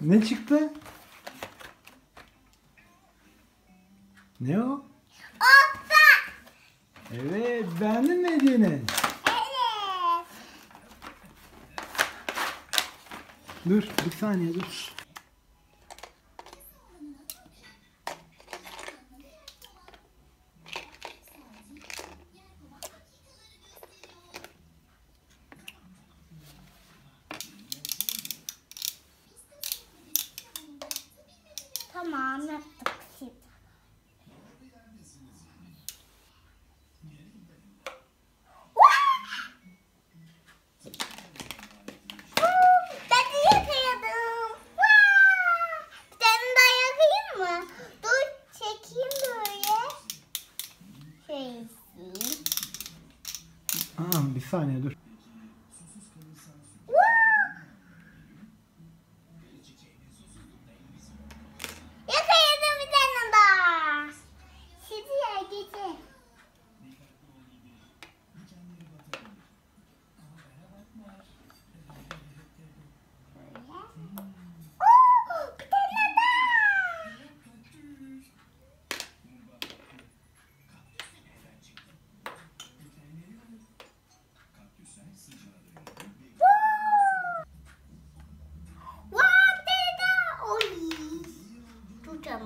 Ne çıktı? Ne o? Hoppa. Evet beğendin mi hediyeni? Evet. Dur bir saniye dur. Çekeyim böyle. Şöyle. Aa, bir saniye dur.